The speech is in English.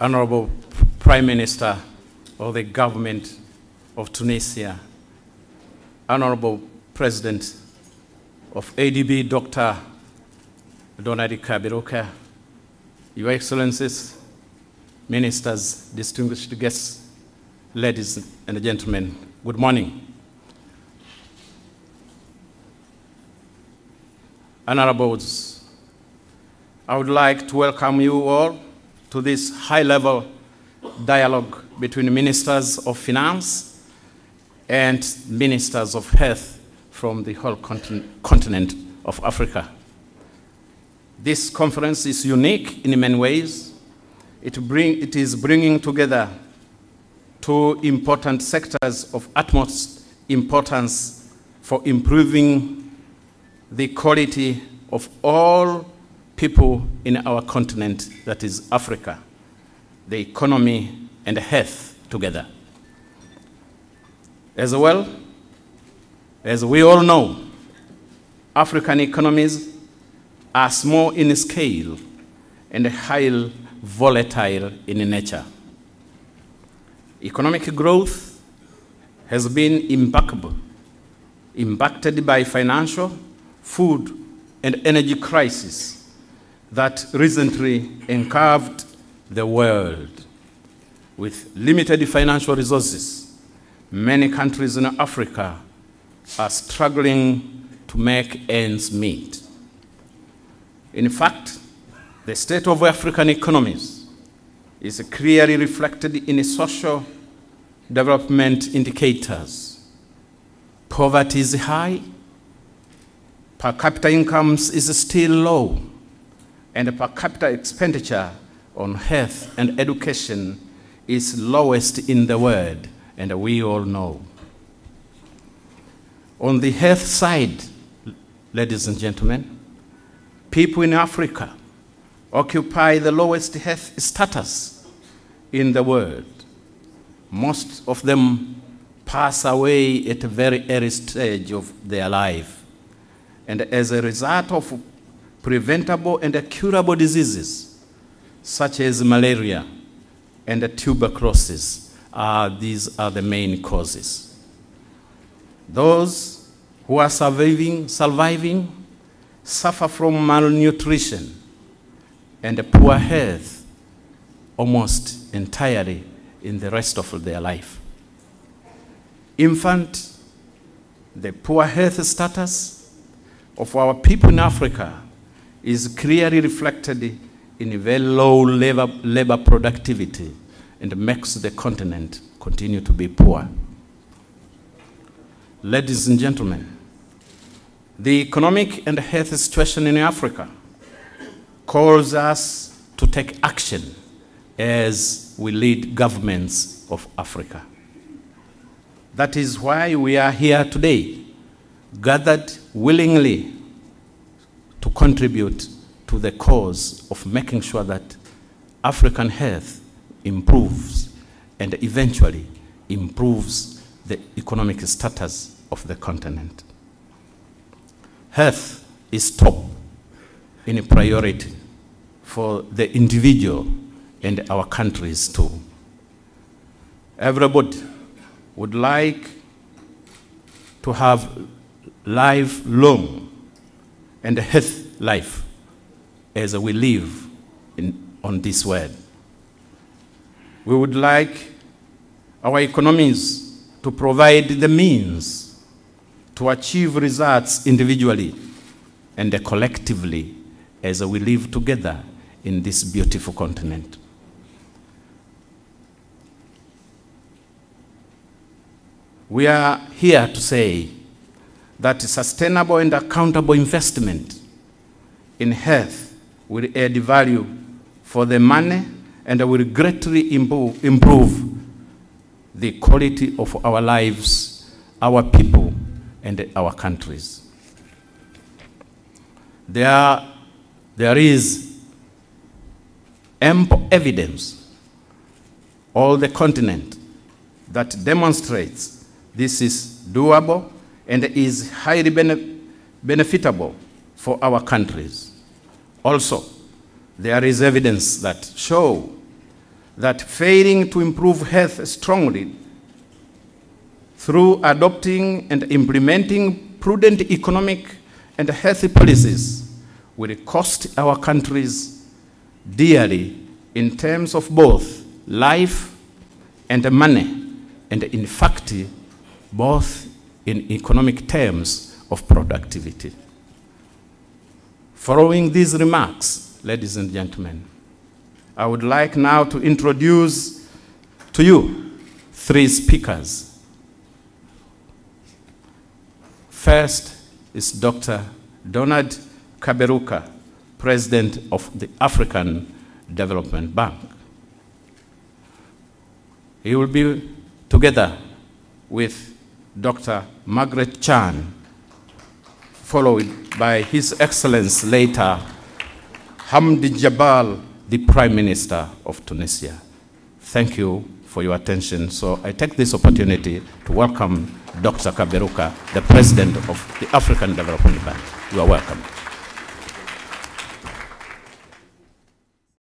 Honorable Prime Minister of the government of Tunisia, Honorable President of ADB, Dr. Donald Kaberuka, Your Excellencies, Ministers, distinguished guests, ladies and gentlemen, good morning. Honorables, I would like to welcome you all to this high-level dialogue between ministers of finance and ministers of health from the whole continent of Africa. This conference is unique in many ways. It, bring, it is bringing together two important sectors of utmost importance for improving the quality of all people in our continent, that is Africa, the economy and health together. As well, as we all know, African economies are small in scale and highly volatile in nature. Economic growth has been impeccable, impacted by financial, food, and energy crisis that recently encarved the world. With limited financial resources, many countries in Africa are struggling to make ends meet. In fact, the state of African economies is clearly reflected in social development indicators. Poverty is high, per capita incomes is still low, and per capita expenditure on health and education is lowest in the world, and we all know. On the health side, ladies and gentlemen, people in Africa occupy the lowest health status in the world. Most of them pass away at a very early stage of their life. And as a result of preventable and curable diseases, such as malaria and tuberculosis, uh, these are the main causes. Those who are surviving, surviving suffer from malnutrition and poor health almost entirely in the rest of their life. Infant, the poor health status of our people in Africa is clearly reflected in very low labor, labor productivity and makes the continent continue to be poor. Ladies and gentlemen, the economic and health situation in Africa calls us to take action as we lead governments of Africa. That is why we are here today, gathered willingly to contribute to the cause of making sure that African health improves and eventually improves the economic status of the continent. Health is top in a priority for the individual and our countries too. Everybody would like to have lifelong and a healthy life as we live in, on this world. We would like our economies to provide the means to achieve results individually and collectively as we live together in this beautiful continent. We are here to say that sustainable and accountable investment in health will add value for the money and will greatly improve, the quality of our lives, our people, and our countries. There, there is ample evidence all the continent that demonstrates this is doable and is highly bene benefitable for our countries. Also, there is evidence that show that failing to improve health strongly through adopting and implementing prudent economic and healthy policies will cost our countries dearly in terms of both life and money, and in fact, both in economic terms of productivity. Following these remarks, ladies and gentlemen, I would like now to introduce to you three speakers. First is Dr. Donald Kaberuka, President of the African Development Bank. He will be together with Dr. Margaret Chan, followed by His Excellency later Hamadi Jebali, the Prime Minister of Tunisia. Thank you for your attention. So I take this opportunity to welcome Dr. Kaberuka, the President of the African Development Bank. You are welcome.